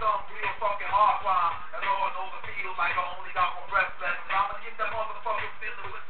some real fucking hard rhyme. And Lord knows it feels like I only got one breath left. But I'ma get that motherfucker feeling with